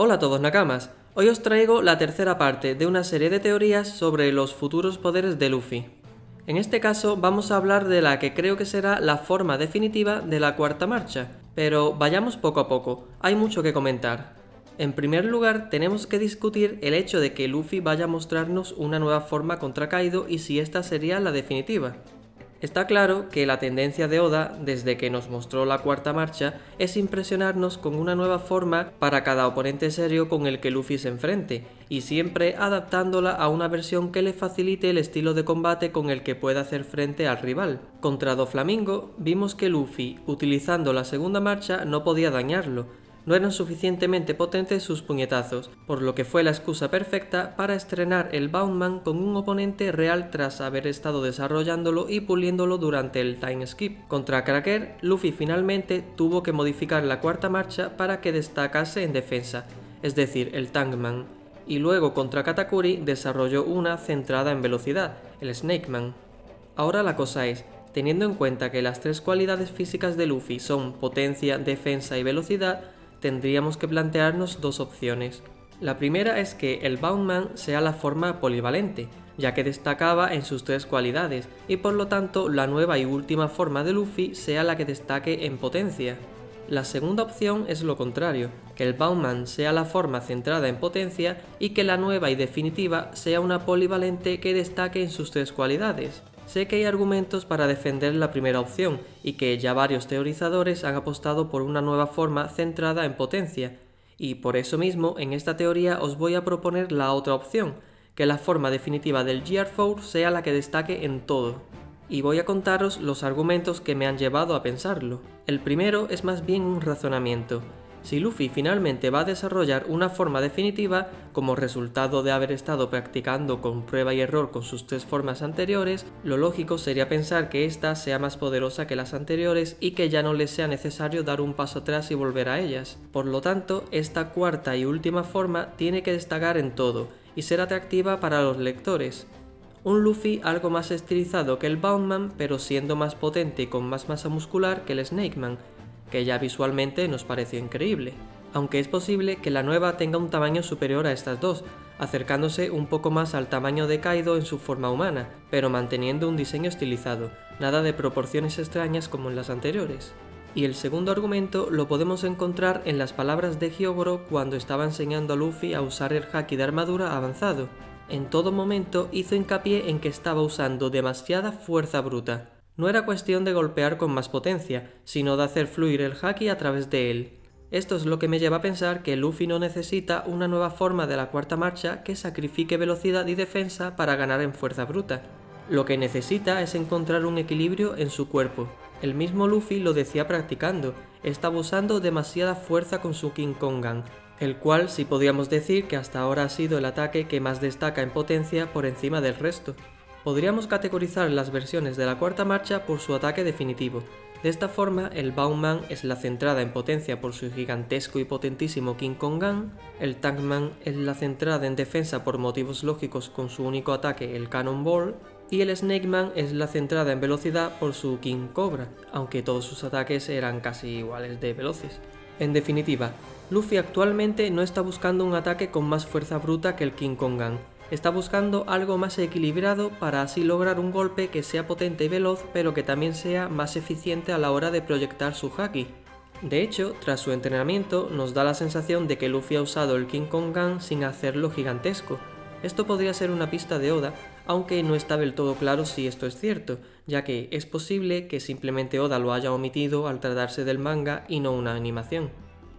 Hola a todos Nakamas, hoy os traigo la tercera parte de una serie de teorías sobre los futuros poderes de Luffy. En este caso vamos a hablar de la que creo que será la forma definitiva de la cuarta marcha, pero vayamos poco a poco, hay mucho que comentar. En primer lugar, tenemos que discutir el hecho de que Luffy vaya a mostrarnos una nueva forma contra Kaido y si esta sería la definitiva. Está claro que la tendencia de Oda, desde que nos mostró la cuarta marcha, es impresionarnos con una nueva forma para cada oponente serio con el que Luffy se enfrente, y siempre adaptándola a una versión que le facilite el estilo de combate con el que pueda hacer frente al rival. Contra Doflamingo vimos que Luffy, utilizando la segunda marcha, no podía dañarlo, no eran suficientemente potentes sus puñetazos, por lo que fue la excusa perfecta para estrenar el Boundman con un oponente real tras haber estado desarrollándolo y puliéndolo durante el time skip. Contra Cracker, Luffy finalmente tuvo que modificar la cuarta marcha para que destacase en defensa, es decir, el Tankman, y luego contra Katakuri desarrolló una centrada en velocidad, el Snakeman. Ahora la cosa es, teniendo en cuenta que las tres cualidades físicas de Luffy son potencia, defensa y velocidad, tendríamos que plantearnos dos opciones. La primera es que el Boundman sea la forma polivalente, ya que destacaba en sus tres cualidades, y por lo tanto la nueva y última forma de Luffy sea la que destaque en potencia. La segunda opción es lo contrario, que el Boundman sea la forma centrada en potencia y que la nueva y definitiva sea una polivalente que destaque en sus tres cualidades. Sé que hay argumentos para defender la primera opción y que ya varios teorizadores han apostado por una nueva forma centrada en potencia, y por eso mismo en esta teoría os voy a proponer la otra opción, que la forma definitiva del GR4 sea la que destaque en todo. Y voy a contaros los argumentos que me han llevado a pensarlo. El primero es más bien un razonamiento, si Luffy finalmente va a desarrollar una forma definitiva, como resultado de haber estado practicando con prueba y error con sus tres formas anteriores, lo lógico sería pensar que ésta sea más poderosa que las anteriores y que ya no le sea necesario dar un paso atrás y volver a ellas. Por lo tanto, esta cuarta y última forma tiene que destacar en todo y ser atractiva para los lectores. Un Luffy algo más estilizado que el Boundman, pero siendo más potente y con más masa muscular que el Snakeman, que ya visualmente nos pareció increíble, aunque es posible que la nueva tenga un tamaño superior a estas dos, acercándose un poco más al tamaño de Kaido en su forma humana, pero manteniendo un diseño estilizado, nada de proporciones extrañas como en las anteriores. Y el segundo argumento lo podemos encontrar en las palabras de Hyogoro cuando estaba enseñando a Luffy a usar el haki de armadura avanzado. En todo momento hizo hincapié en que estaba usando demasiada fuerza bruta, no era cuestión de golpear con más potencia, sino de hacer fluir el haki a través de él. Esto es lo que me lleva a pensar que Luffy no necesita una nueva forma de la cuarta marcha que sacrifique velocidad y defensa para ganar en fuerza bruta. Lo que necesita es encontrar un equilibrio en su cuerpo. El mismo Luffy lo decía practicando, estaba usando demasiada fuerza con su King Kongan, el cual sí podríamos decir que hasta ahora ha sido el ataque que más destaca en potencia por encima del resto. Podríamos categorizar las versiones de la cuarta marcha por su ataque definitivo. De esta forma, el Baumman es la centrada en potencia por su gigantesco y potentísimo King Kongan, el Tankman es la centrada en defensa por motivos lógicos con su único ataque, el Cannonball, y el Snakeman es la centrada en velocidad por su King Cobra, aunque todos sus ataques eran casi iguales de veloces. En definitiva, Luffy actualmente no está buscando un ataque con más fuerza bruta que el King Kongan, está buscando algo más equilibrado para así lograr un golpe que sea potente y veloz pero que también sea más eficiente a la hora de proyectar su haki. De hecho, tras su entrenamiento nos da la sensación de que Luffy ha usado el King Kong Gun sin hacerlo gigantesco. Esto podría ser una pista de Oda, aunque no está del todo claro si esto es cierto, ya que es posible que simplemente Oda lo haya omitido al tratarse del manga y no una animación.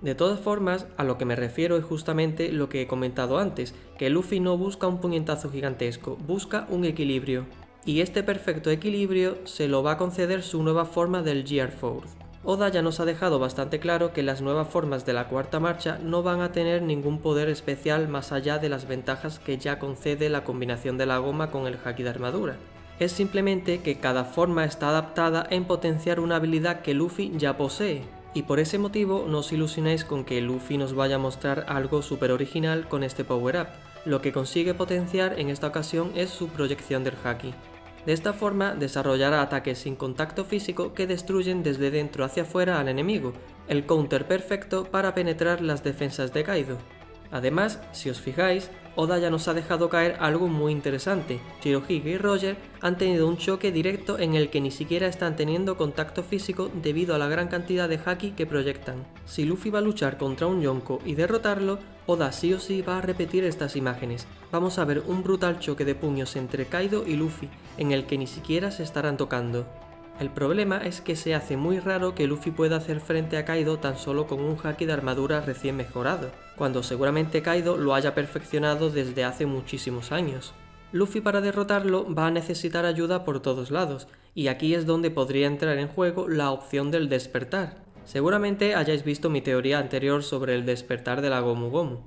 De todas formas, a lo que me refiero es justamente lo que he comentado antes, que Luffy no busca un puñetazo gigantesco, busca un equilibrio. Y este perfecto equilibrio se lo va a conceder su nueva forma del Gear Force. Oda ya nos ha dejado bastante claro que las nuevas formas de la cuarta marcha no van a tener ningún poder especial más allá de las ventajas que ya concede la combinación de la goma con el haki de armadura. Es simplemente que cada forma está adaptada en potenciar una habilidad que Luffy ya posee, y por ese motivo no os ilusionéis con que Luffy nos vaya a mostrar algo súper original con este power up, lo que consigue potenciar en esta ocasión es su proyección del haki. De esta forma desarrollará ataques sin contacto físico que destruyen desde dentro hacia afuera al enemigo, el counter perfecto para penetrar las defensas de Kaido. Además, si os fijáis, Oda ya nos ha dejado caer algo muy interesante. Shirohige y Roger han tenido un choque directo en el que ni siquiera están teniendo contacto físico debido a la gran cantidad de haki que proyectan. Si Luffy va a luchar contra un Yonko y derrotarlo, Oda sí o sí va a repetir estas imágenes. Vamos a ver un brutal choque de puños entre Kaido y Luffy, en el que ni siquiera se estarán tocando. El problema es que se hace muy raro que Luffy pueda hacer frente a Kaido tan solo con un haki de armadura recién mejorado, cuando seguramente Kaido lo haya perfeccionado desde hace muchísimos años. Luffy para derrotarlo va a necesitar ayuda por todos lados, y aquí es donde podría entrar en juego la opción del despertar. Seguramente hayáis visto mi teoría anterior sobre el despertar de la Gomu Gomu.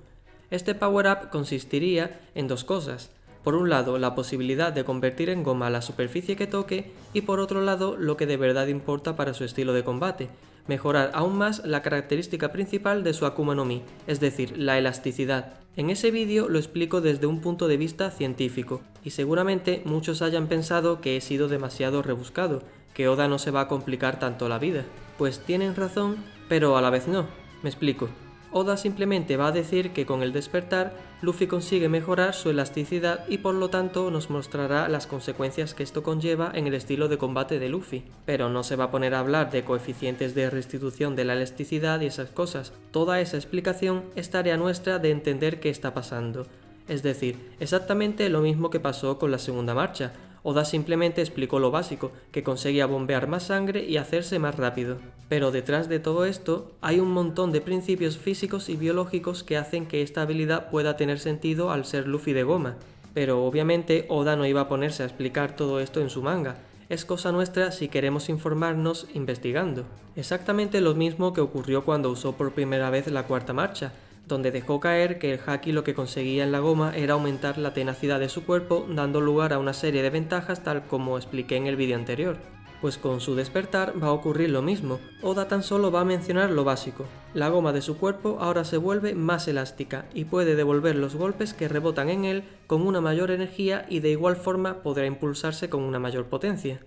Este power-up consistiría en dos cosas, por un lado, la posibilidad de convertir en goma la superficie que toque y por otro lado, lo que de verdad importa para su estilo de combate, mejorar aún más la característica principal de su Akuma no Mi, es decir, la elasticidad. En ese vídeo lo explico desde un punto de vista científico, y seguramente muchos hayan pensado que he sido demasiado rebuscado, que Oda no se va a complicar tanto la vida. Pues tienen razón, pero a la vez no. Me explico. Oda simplemente va a decir que con el despertar, Luffy consigue mejorar su elasticidad y por lo tanto nos mostrará las consecuencias que esto conlleva en el estilo de combate de Luffy. Pero no se va a poner a hablar de coeficientes de restitución de la elasticidad y esas cosas. Toda esa explicación es tarea nuestra de entender qué está pasando. Es decir, exactamente lo mismo que pasó con la segunda marcha, Oda simplemente explicó lo básico, que conseguía bombear más sangre y hacerse más rápido. Pero detrás de todo esto hay un montón de principios físicos y biológicos que hacen que esta habilidad pueda tener sentido al ser Luffy de goma. Pero obviamente Oda no iba a ponerse a explicar todo esto en su manga, es cosa nuestra si queremos informarnos investigando. Exactamente lo mismo que ocurrió cuando usó por primera vez la cuarta marcha, donde dejó caer que el haki lo que conseguía en la goma era aumentar la tenacidad de su cuerpo, dando lugar a una serie de ventajas tal como expliqué en el vídeo anterior. Pues con su despertar va a ocurrir lo mismo, Oda tan solo va a mencionar lo básico. La goma de su cuerpo ahora se vuelve más elástica y puede devolver los golpes que rebotan en él con una mayor energía y de igual forma podrá impulsarse con una mayor potencia.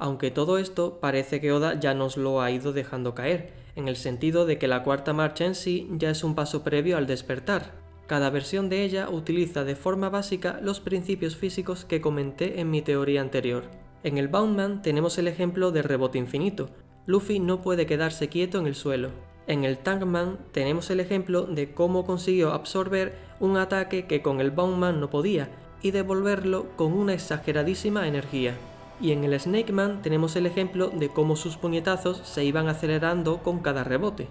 Aunque todo esto parece que Oda ya nos lo ha ido dejando caer, en el sentido de que la cuarta marcha en sí ya es un paso previo al despertar. Cada versión de ella utiliza de forma básica los principios físicos que comenté en mi teoría anterior. En el Boundman tenemos el ejemplo de rebote infinito. Luffy no puede quedarse quieto en el suelo. En el Tankman tenemos el ejemplo de cómo consiguió absorber un ataque que con el Boundman no podía y devolverlo con una exageradísima energía y en el Snake Man tenemos el ejemplo de cómo sus puñetazos se iban acelerando con cada rebote.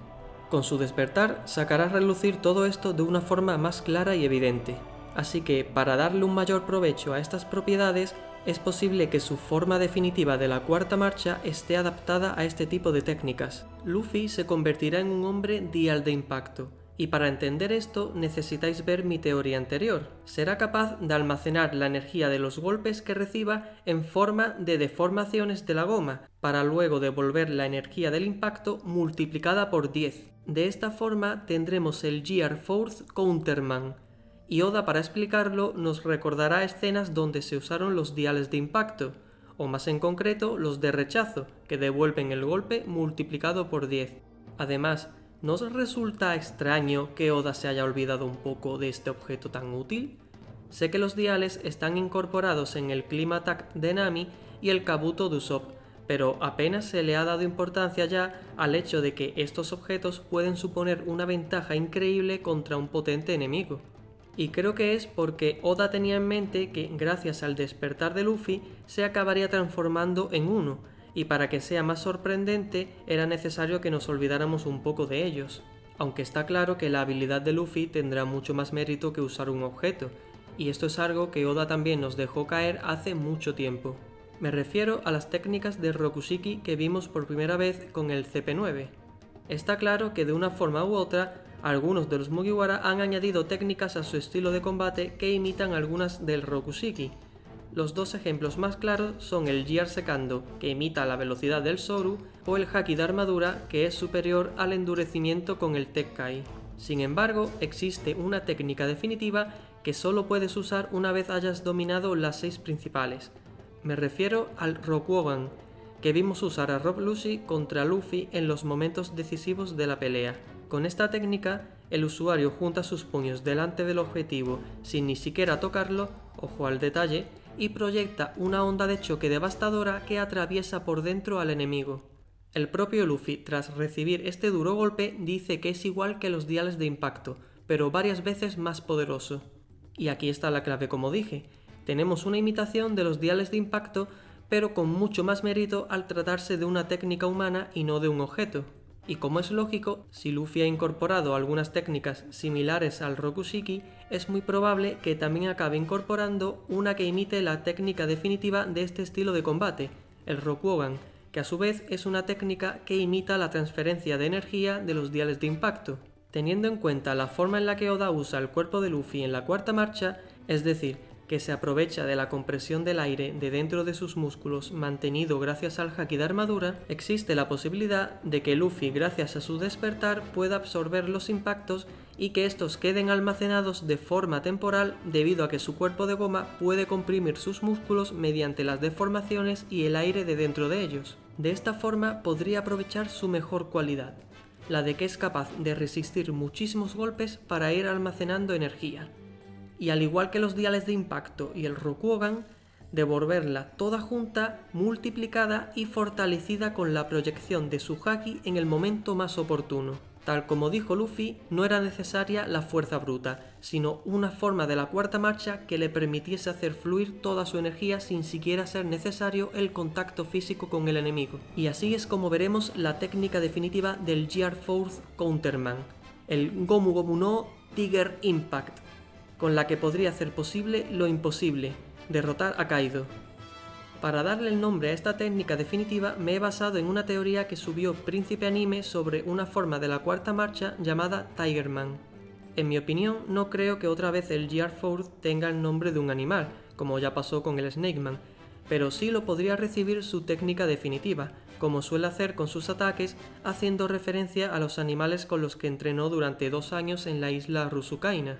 Con su despertar sacará a relucir todo esto de una forma más clara y evidente, así que para darle un mayor provecho a estas propiedades es posible que su forma definitiva de la cuarta marcha esté adaptada a este tipo de técnicas. Luffy se convertirá en un hombre dial de impacto, y para entender esto necesitáis ver mi teoría anterior. Será capaz de almacenar la energía de los golpes que reciba en forma de deformaciones de la goma, para luego devolver la energía del impacto multiplicada por 10. De esta forma tendremos el Gear Force Counterman, y Oda para explicarlo nos recordará escenas donde se usaron los diales de impacto, o más en concreto los de rechazo, que devuelven el golpe multiplicado por 10. Además, ¿No os resulta extraño que Oda se haya olvidado un poco de este objeto tan útil? Sé que los diales están incorporados en el Climatak de Nami y el Kabuto de Usopp, pero apenas se le ha dado importancia ya al hecho de que estos objetos pueden suponer una ventaja increíble contra un potente enemigo. Y creo que es porque Oda tenía en mente que gracias al despertar de Luffy se acabaría transformando en uno, y para que sea más sorprendente era necesario que nos olvidáramos un poco de ellos, aunque está claro que la habilidad de Luffy tendrá mucho más mérito que usar un objeto, y esto es algo que Oda también nos dejó caer hace mucho tiempo. Me refiero a las técnicas de Rokushiki que vimos por primera vez con el CP9. Está claro que de una forma u otra, algunos de los Mugiwara han añadido técnicas a su estilo de combate que imitan algunas del Rokushiki, los dos ejemplos más claros son el Gear Secando, que imita la velocidad del Soru, o el Haki de armadura, que es superior al endurecimiento con el Tekkai. Sin embargo, existe una técnica definitiva que solo puedes usar una vez hayas dominado las seis principales. Me refiero al Rokugan, que vimos usar a Rob Lucy contra Luffy en los momentos decisivos de la pelea. Con esta técnica, el usuario junta sus puños delante del objetivo sin ni siquiera tocarlo, ojo al detalle, y proyecta una onda de choque devastadora que atraviesa por dentro al enemigo. El propio Luffy, tras recibir este duro golpe, dice que es igual que los diales de impacto, pero varias veces más poderoso. Y aquí está la clave como dije, tenemos una imitación de los diales de impacto, pero con mucho más mérito al tratarse de una técnica humana y no de un objeto. Y como es lógico, si Luffy ha incorporado algunas técnicas similares al Rokushiki, es muy probable que también acabe incorporando una que imite la técnica definitiva de este estilo de combate, el Rokugan, que a su vez es una técnica que imita la transferencia de energía de los diales de impacto. Teniendo en cuenta la forma en la que Oda usa el cuerpo de Luffy en la cuarta marcha, es decir, que se aprovecha de la compresión del aire de dentro de sus músculos mantenido gracias al haki de armadura, existe la posibilidad de que Luffy gracias a su despertar pueda absorber los impactos y que estos queden almacenados de forma temporal debido a que su cuerpo de goma puede comprimir sus músculos mediante las deformaciones y el aire de dentro de ellos. De esta forma podría aprovechar su mejor cualidad, la de que es capaz de resistir muchísimos golpes para ir almacenando energía y al igual que los diales de impacto y el Rokugan, devolverla toda junta, multiplicada y fortalecida con la proyección de su haki en el momento más oportuno. Tal como dijo Luffy, no era necesaria la fuerza bruta, sino una forma de la cuarta marcha que le permitiese hacer fluir toda su energía sin siquiera ser necesario el contacto físico con el enemigo. Y así es como veremos la técnica definitiva del Gear Force Counterman, el Gomu Gomu no Tiger Impact, con la que podría hacer posible lo imposible, derrotar a Kaido. Para darle el nombre a esta técnica definitiva me he basado en una teoría que subió Príncipe Anime sobre una forma de la cuarta marcha llamada Tigerman. En mi opinión, no creo que otra vez el Gear Force tenga el nombre de un animal, como ya pasó con el Snakeman, pero sí lo podría recibir su técnica definitiva, como suele hacer con sus ataques, haciendo referencia a los animales con los que entrenó durante dos años en la isla Rusukaina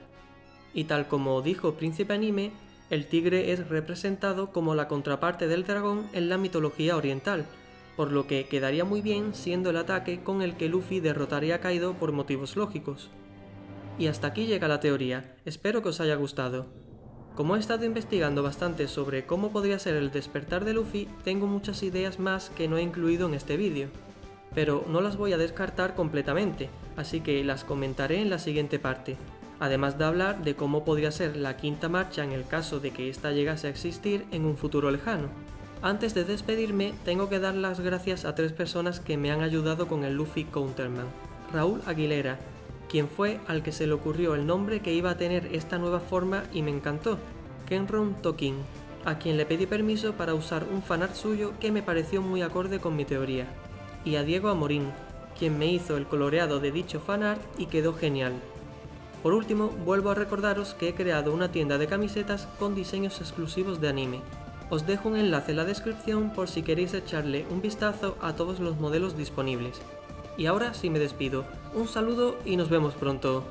y tal como dijo Príncipe Anime, el tigre es representado como la contraparte del dragón en la mitología oriental, por lo que quedaría muy bien siendo el ataque con el que Luffy derrotaría a Kaido por motivos lógicos. Y hasta aquí llega la teoría, espero que os haya gustado. Como he estado investigando bastante sobre cómo podría ser el despertar de Luffy, tengo muchas ideas más que no he incluido en este vídeo, pero no las voy a descartar completamente, así que las comentaré en la siguiente parte además de hablar de cómo podría ser la quinta marcha en el caso de que ésta llegase a existir en un futuro lejano. Antes de despedirme, tengo que dar las gracias a tres personas que me han ayudado con el Luffy Counterman. Raúl Aguilera, quien fue al que se le ocurrió el nombre que iba a tener esta nueva forma y me encantó. Kenron Tokin, a quien le pedí permiso para usar un fanart suyo que me pareció muy acorde con mi teoría. Y a Diego Amorín, quien me hizo el coloreado de dicho fanart y quedó genial. Por último, vuelvo a recordaros que he creado una tienda de camisetas con diseños exclusivos de anime. Os dejo un enlace en la descripción por si queréis echarle un vistazo a todos los modelos disponibles. Y ahora sí me despido, un saludo y nos vemos pronto.